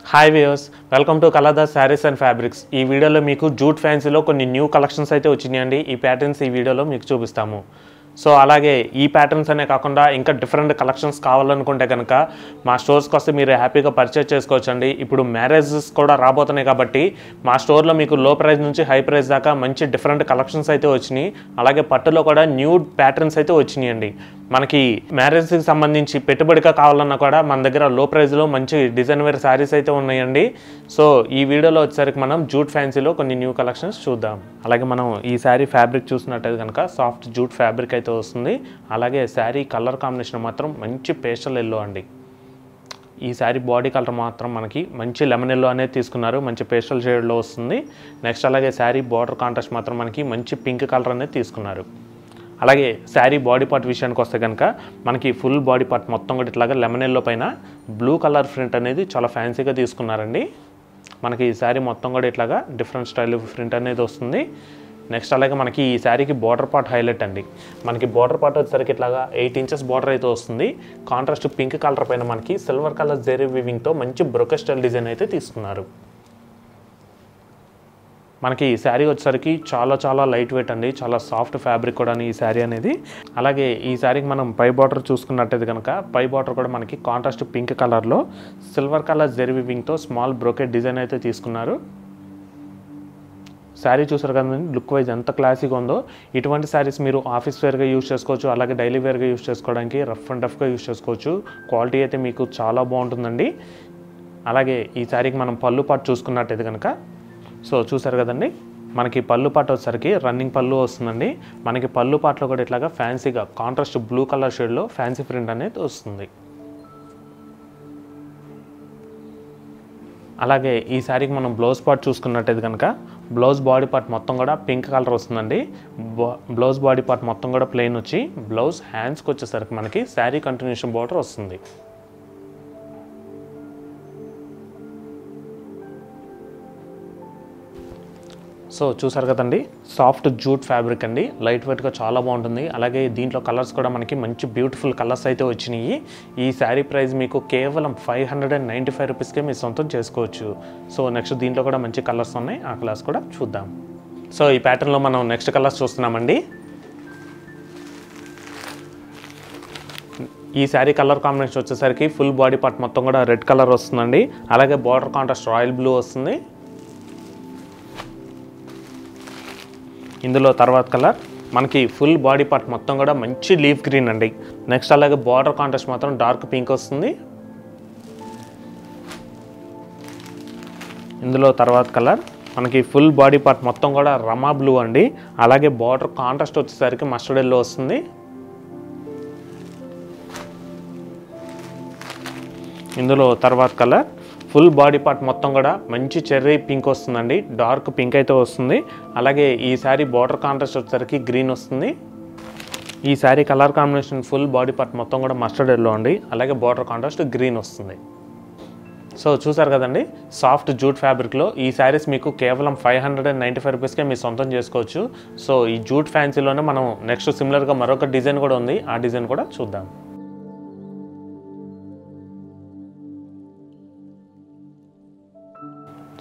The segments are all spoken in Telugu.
Hi viewers welcome to Kaladas sarees and fabrics ఈ వీడియోలో మీకు జూట్ ఫ్యాన్సీలో కొన్ని న్యూ కలెక్షన్స్ అయితే వచ్చినాయండి. ఈ ప్యాటర్న్స్ ఈ వీడియోలో మీకు చూపిస్తాము. సో అలాగే ఈ ప్యాటర్న్స్ అనే కాకుండా ఇంకా డిఫరెంట్ కలెక్షన్స్ కావాలనుకుంటే కనుక మా స్టోర్స్కి వస్తే మీరు హ్యాపీగా పర్చేజ్ చేసుకోవచ్చండి. ఇప్పుడు మ్యారేజెస్ కూడా రాబోతున్నాయి కాబట్టి మా స్టోర్లో మీకు లో ప్రైస్ నుంచి హై ప్రైస్ దాకా మంచి డిఫరెంట్ కలెక్షన్స్ అయితే వచ్చినాయి. అలాగే పట్టులో కూడా న్యూ ప్యాటర్న్స్ అయితే వచ్చినాయండి. మనకి మ్యారేజ్కి సంబంధించి పెట్టుబడిగా కావాలన్నా కూడా మన దగ్గర లో ప్రైస్లో మంచి డిజైన్ వేర్ శారీస్ అయితే ఉన్నాయండి. సో ఈ వీడియోలో వచ్చేసరికి మనం జూట్ ఫ్యాన్సీలో కొన్ని న్యూ కలెక్షన్స్ చూద్దాం. అలాగే మనం ఈ శారీ ఫ్యాబ్రిక్ చూసినట్టయితే కనుక సాఫ్ట్ జూట్ ఫ్యాబ్రిక్ అయితే వస్తుంది. అలాగే శారీ కలర్ కాంబినేషన్ మాత్రం మంచి పేస్టల్ ఎల్లో అండి. ఈ శారీ బాడీ కలర్ మాత్రం మనకి మంచి లెమన్ ఎల్లో అనేది తీసుకున్నారు. మంచి పేస్టల్ షేడ్లో వస్తుంది. నెక్స్ట్ అలాగే శారీ బార్డర్ కాంట్రాస్ట్ మాత్రం మనకి మంచి పింక్ కలర్ అనేది తీసుకున్నారు. అలాగే శారీ బాడీ పార్ట్ విషయానికి వస్తే కనుక మనకి ఫుల్ బాడీ పార్ట్ మొత్తం కూడా ఇట్లాగా లెమనెల్లో పైన బ్లూ కలర్ ప్రింట్ అనేది చాలా ఫ్యాన్సీగా తీసుకున్నారండి. మనకి ఈ శారీ మొత్తం కూడా ఇట్లాగా డిఫరెంట్ స్టైల్ ప్రింట్ అనేది వస్తుంది. నెక్స్ట్ అలాగే మనకి ఈ శారీకి బార్డర్ పార్ట్ హైలైట్ అండి. మనకి బార్డర్ పార్ట్ వచ్చేసరికి ఇట్లాగా ఎయిట్ ఇంచెస్ బార్డర్ అయితే వస్తుంది. కాంట్రాస్ట్ పింక్ కలర్ పైన మనకి సిల్వర్ కలర్ జెరీ వివింగ్తో మంచి బ్రొకె స్టైల్ డిజైన్ అయితే తీసుకున్నారు. మనకి ఈ శారీ వచ్చేసరికి చాలా చాలా లైట్ వెయిట్ అండి. చాలా సాఫ్ట్ ఫ్యాబ్రిక్ కూడా ఈ శారీ అనేది. అలాగే ఈ శారీకి మనం పై బార్డర్ చూసుకున్నట్టయితే కనుక పై బార్డర్ కూడా మనకి కాంట్రాస్ట్ పింక్ కలర్లో సిల్వర్ కలర్ జెర్వివింగ్తో స్మాల్ బ్రోకెట్ డిజైన్ అయితే తీసుకున్నారు. శారీ చూసారు కదా లుక్ వైజ్ ఎంత క్లాసీగా ఉందో. ఇటువంటి శారీస్ మీరు ఆఫీస్ వేర్గా యూస్ చేసుకోవచ్చు అలాగే డైలీ వేర్గా యూస్ చేసుకోవడానికి రఫ్ అండ్ రఫ్గా యూస్ చేసుకోవచ్చు. క్వాలిటీ అయితే మీకు చాలా బాగుంటుందండి. అలాగే ఈ శారీకి మనం పళ్ళు పాటు చూసుకున్నట్టయితే కనుక సో చూసారు కదండి మనకి పళ్ళు పాట వచ్చేసరికి రన్నింగ్ పళ్ళు వస్తుందండి. మనకి పళ్ళు పాటలో కూడా ఇట్లాగా ఫ్యాన్సీగా కాంట్రాస్ట్ బ్లూ కలర్ షేడ్లో ఫ్యాన్సీ ప్రింట్ అనేది వస్తుంది. అలాగే ఈ శారీకి మనం బ్లౌజ్ పార్ట్ చూసుకున్నట్టయితే కనుక బ్లౌజ్ బాడీ పార్ట్ మొత్తం కూడా పింక్ కలర్ వస్తుందండి. బ్లౌజ్ బాడీ పార్ట్ మొత్తం కూడా ప్లెయిన్ వచ్చి బ్లౌజ్ హ్యాండ్స్కి వచ్చేసరికి మనకి శారీ కంటిన్యూషన్ బార్డర్ వస్తుంది. సో చూసారు కదండి సాఫ్ట్ జూట్ ఫ్యాబ్రిక్ అండి. లైట్ వెయిట్గా చాలా బాగుంటుంది. అలాగే దీంట్లో కలర్స్ కూడా మనకి మంచి బ్యూటిఫుల్ కలర్స్ అయితే వచ్చినాయి. ఈ శారీ ప్రైస్ మీకు కేవలం five hundred and ninety five రూపీస్కే మీరు సొంతం చేసుకోవచ్చు. సో నెక్స్ట్ దీంట్లో కూడా మంచి కలర్స్ ఉన్నాయి. ఆ కలర్స్ కూడా చూద్దాం. సో ఈ ప్యాటర్న్లో మనం నెక్స్ట్ కలర్స్ చూస్తున్నామండి. ఈ శారీ కలర్ కాంబినేషన్ వచ్చేసరికి ఫుల్ బాడీ పార్ట్ మొత్తం కూడా రెడ్ కలర్ వస్తుందండి. అలాగే బార్డర్ కాంట్రాస్ట్ రాయల్ బ్లూ వస్తుంది. ఇందులో తర్వాత కలర్ మనకి ఫుల్ బాడీ పార్ట్ మొత్తం కూడా మంచి లీఫ్ గ్రీన్ అండి. నెక్స్ట్ అలాగే బార్డర్ కాంట్రాస్ట్ మాత్రం డార్క్ పింక్ వస్తుంది. ఇందులో తర్వాత కలర్ మనకి ఫుల్ బాడీ పార్ట్ మొత్తం కూడా రమా బ్లూ అండి. అలాగే బార్డర్ కాంట్రాస్ట్ వచ్చేసరికి మస్టర్డ్ ఎల్లో వస్తుంది. ఇందులో తర్వాత కలర్ ఫుల్ బాడీ పార్ట్ మొత్తం కూడా మంచి చెర్రీ పింక్ వస్తుందండి. డార్క్ పింక్ అయితే వస్తుంది. అలాగే ఈ శారీ బార్డర్ కాంట్రాస్ట్ వచ్చేసరికి గ్రీన్ వస్తుంది. ఈ sari colour combination full body part మొత్తం కూడా మస్టర్డ్ ఎల్లో అండి. అలాగే బార్డర్ కాంట్రాస్ట్ గ్రీన్ వస్తుంది. సో చూసారు కదండి సాఫ్ట్ జూట్ ఫ్యాబ్రిక్లో ఈ శారీస్ మీకు కేవలం five hundred and ninety five రూపీస్కే మీరు సొంతం చేసుకోవచ్చు. సో ఈ జూట్ ఫ్యాన్సీలోనే మనం నెక్స్ట్ సిమిలర్గా మరొక డిజైన్ కూడా ఉంది. ఆ డిజైన్ కూడా చూద్దాం.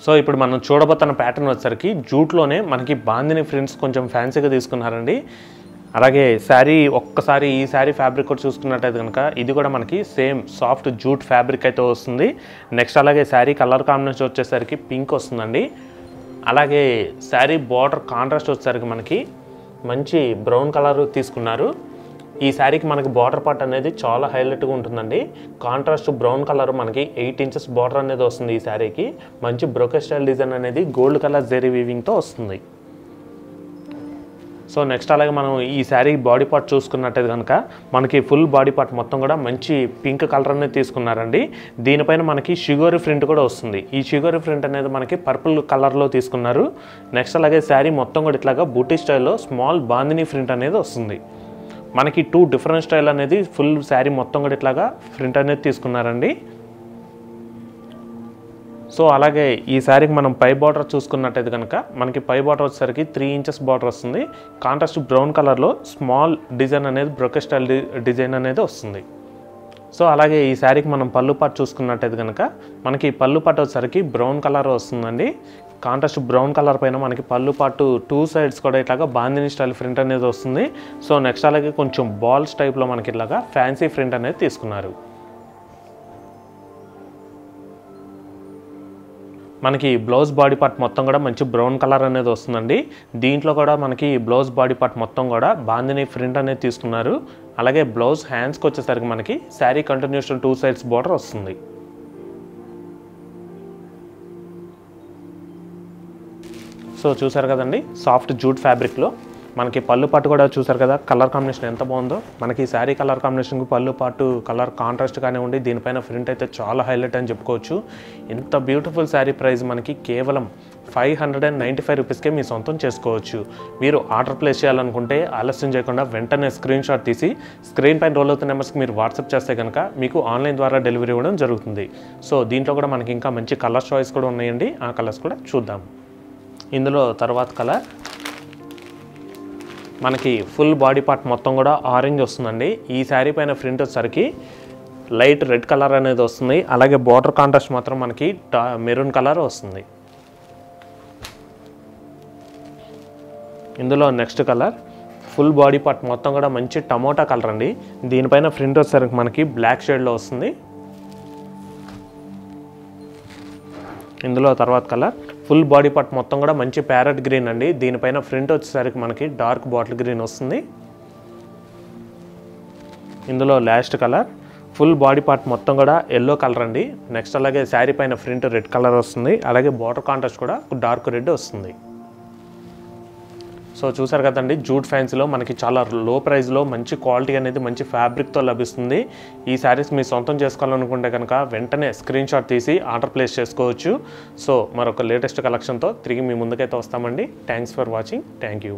సో ఇప్పుడు మనం చూడబోతున్న ప్యాటర్న్ వచ్చేసరికి జూట్లోనే మనకి బాందిని ఫ్రింట్స్ కొంచెం ఫ్యాన్సీగా తీసుకున్నారండి. అలాగే శారీ ఒక్కసారి ఈ శారీ ఫ్యాబ్రిక్ కూడా చూసుకున్నట్టయితే కనుక ఇది కూడా మనకి సేమ్ సాఫ్ట్ జూట్ ఫ్యాబ్రిక్ అయితే వస్తుంది. నెక్స్ట్ అలాగే శారీ కలర్ కాంబినేషన్ వచ్చేసరికి పింక్ వస్తుందండి. అలాగే శారీ బార్డర్ కాంట్రాస్ట్ వచ్చేసరికి మనకి మంచి బ్రౌన్ కలర్ తీసుకున్నారు. ఈ శారీకి మనకి బార్డర్ పార్ట్ అనేది చాలా హైలైట్గా ఉంటుందండి. కాంట్రాస్ట్ బ్రౌన్ కలర్ మనకి ఎయిట్ ఇంచెస్ బార్డర్ అనేది వస్తుంది ఈ శారీకి. మంచి బ్రోకె స్టైల్ డిజైన్ అనేది గోల్డ్ కలర్ జెరీ వీవింగ్తో వస్తుంది. సో నెక్స్ట్ అలాగే మనం ఈ శారీ బాడీ పార్ట్ చూసుకున్నట్టయితే కనుక మనకి ఫుల్ బాడీ పార్ట్ మొత్తం కూడా మంచి పింక్ కలర్ అనేది తీసుకున్నారండి. దీనిపైన మనకి షుగర్ ప్రింట్ కూడా వస్తుంది. ఈ షుగర్ ప్రింట్ అనేది మనకి పర్పుల్ కలర్లో తీసుకున్నారు. నెక్స్ట్ అలాగే శారీ మొత్తం కూడా ఇట్లాగా బూటీ స్టైల్లో స్మాల్ బాందిని ప్రింట్ అనేది వస్తుంది. మనకి టూ డిఫరెంట్ స్టైల్ అనేది ఫుల్ శారీ మొత్తం కూడా ఇట్లాగా ప్రింట్ అనేది తీసుకున్నారండి. సో అలాగే ఈ శారీకి మనం పై బార్డర్ చూసుకున్నట్టయితే కనుక మనకి పై బార్డర్ వచ్చేసరికి త్రీ ఇంచెస్ బార్డర్ వస్తుంది. కాంట్రాస్ట్ బ్రౌన్ కలర్లో స్మాల్ డిజైన్ అనేది బ్రోకె స్టైల్ డి- డిజైన్ అనేది వస్తుంది. సో అలాగే ఈ శారీకి మనం పళ్ళు పాటు చూసుకున్నట్టయితే కనుక మనకి పళ్ళు పాటు వచ్చేసరికి బ్రౌన్ కలర్ వస్తుందండి. కాంట్రాస్ట్ బ్రౌన్ కలర్ పైన మనకి పళ్ళు పాటు టూ సైడ్స్ కూడా ఇట్లాగా బాందిని స్టైల్ ప్రింట్ అనేది వస్తుంది. సో నెక్స్ట్ అలాగే కొంచెం బాల్స్ టైప్లో మనకి ఇట్లాగా ఫ్యాన్సీ ప్రింట్ అనేది తీసుకున్నారు. మనకి బ్లౌజ్ బాడీ పార్ట్ మొత్తం కూడా మంచి బ్రౌన్ కలర్ అనేది వస్తుందండి. దీంట్లో కూడా మనకి బ్లౌజ్ బాడీ పార్ట్ మొత్తం కూడా బాందిని ప్రింట్ అనేది తీసుకున్నారు. అలాగే బ్లౌజ్ హ్యాండ్స్కి వచ్చేసరికి మనకి sari continuation two sides border వస్తుంది. సో చూసారు కదండి సాఫ్ట్ జూట్ ఫ్యాబ్రిక్లో మనకి పళ్ళు పాటు కూడా చూసారు కదా కలర్ కాంబినేషన్ ఎంత బాగుందో. మనకి శారీ కలర్ కాంబినేషన్కి పళ్ళు పాటు కలర్ కాంట్రాస్ట్గానే ఉండి దీనిపైన ప్రింట్ అయితే చాలా హైలైట్ అని చెప్పుకోవచ్చు. ఇంత బ్యూటిఫుల్ శారీ ప్రైస్ మనకి కేవలం five hundred and ninety five రూపీస్కే మీ సొంతం చేసుకోవచ్చు. మీరు ఆర్డర్ ప్లేస్ చేయాలనుకుంటే ఆలస్యం చేయకుండా వెంటనే స్క్రీన్ షాట్ తీసి స్క్రీన్ పైన రోల్ అవుతున్న నెంబర్స్కి మీరు వాట్సాప్ చేస్తే కనుక మీకు ఆన్లైన్ ద్వారా డెలివరీ ఇవ్వడం జరుగుతుంది. సో దీంట్లో కూడా మనకి ఇంకా మంచి కలర్ చాయిస్ కూడా ఉన్నాయండి. ఆ కలర్స్ కూడా చూద్దాం. ఇందులో తర్వాత కలర్ మనకి ఫుల్ బాడీ పార్ట్ మొత్తం కూడా ఆరెంజ్ వస్తుందండి. ఈ శారీ పైన ప్రింట్ వచ్చేసరికి లైట్ రెడ్ కలర్ అనేది వస్తుంది. అలాగే బార్డర్ కాంట్రాస్ట్ మాత్రం మనకి మెరూన్ కలర్ వస్తుంది. ఇందులో next colour. Full body part మొత్తం కూడా మంచి టమోటా కలర్ అండి. దీనిపైన ప్రింట్ వచ్చేసరికి మనకి బ్లాక్ షేడ్లో వస్తుంది. ఇందులో తర్వాత కలర్. ఫుల్ బాడీ పార్ట్ మొత్తం కూడా మంచి ప్యారెట్ గ్రీన్ అండి. దీనిపైన ఫ్రంట్ వచ్చేసరికి మనకి డార్క్ బాటిల్ గ్రీన్ వస్తుంది. ఇందులో last colour. Full body part మొత్తం కూడా ఎల్లో కలర్ అండి. నెక్స్ట్ అలాగే శారీ పైన ఫ్రంట్ రెడ్ కలర్ వస్తుంది. అలాగే బార్డర్ కాంట్రాస్ట్ కూడా డార్క్ రెడ్ వస్తుంది. సో చూసారు కదండి జూట్ ఫ్యాన్స్లో మనకి చాలా లో ప్రైస్లో మంచి క్వాలిటీ అనేది మంచి ఫ్యాబ్రిక్తో లభిస్తుంది. ఈ శారీస్ మీ సొంతం చేసుకోవాలనుకుంటే కనుక వెంటనే స్క్రీన్ షాట్ తీసి ఆర్డర్ ప్లేస్ చేసుకోవచ్చు. సో మరొక లేటెస్ట్ కలెక్షన్తో తిరిగి మీ ముందుకైతే వస్తామండి. Thanks for watching thank you